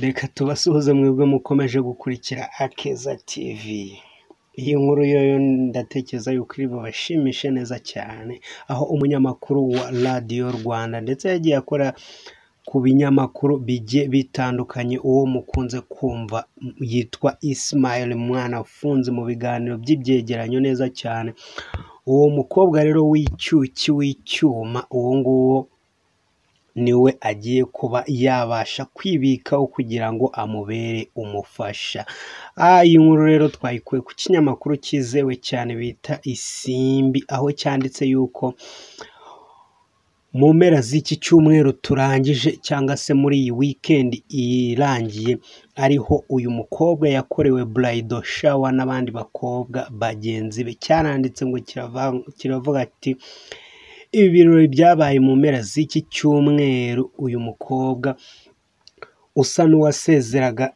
reka tubasuhuze mwebwe mukomeje gukurikira akeza tv iyi nkuru yo ndatekereza yuko iri bubashimishe neza cyane aho umunyamakuru wa radiyo rwanda ndetse yagiye akora ku binyamakuru bigiye bitandukanye uwo mukunze kumva yitwa Ismail mwana ufunze mu biganiro by'ibyegeranyo neza cyane. Uwo mukobwa rero w'icyuki w'icyuma uwo nguwo ni we agiye kuba yabasha kwibikaho kugira ngo amubere umufasha. Iyi nkuru rero twayikuye ku kinyamakuru cyizewe cyane bita isimbi aho cyanditse yuko mu mpera z'iki cyumweru turangije cyangwa se muri iyi wikendi irangiye ariho uyu mukobwa yakorewe burayido shawa n'abandi bakobwa bagenzi be. Cyaranditse ngo kiravuga ati ibi birori byabaye mu mpera z'iki cyumweru uyu mukobwa usa n'uwasezeraga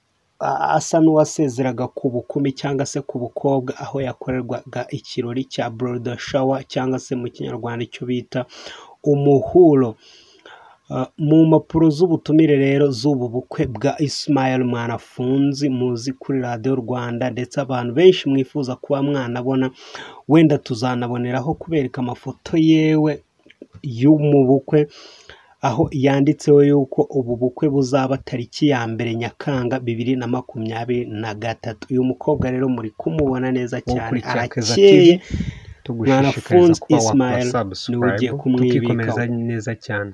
asa n'uwasezeraga ku bukumi cyangwa se ku bukobwa aho yakorerwaga ikirori cya burayido shawa cyangwa se mu kinyarwanda icyo bita umuhuro. Mu mpapuro z'ubutumire rero z'ubu bukwe bwa Ismail mwanafunzi muzi kuri radiyo rwanda ndetse abantu benshi mwifuza kuba mwanabona wenda tuzanaboneraho kubereka amafoto yewe. Yo mu bukwe aho yanditseho yuko ubu bukwe buzaba tariki ya mbere nyakanga bibiri na makumyabiri na gatatu. Uyu mukobwa rero muri kumubona neza cyane arakeye. mwanafunzi Ismail ni we ugiye kumwibikaho. Neza cyane.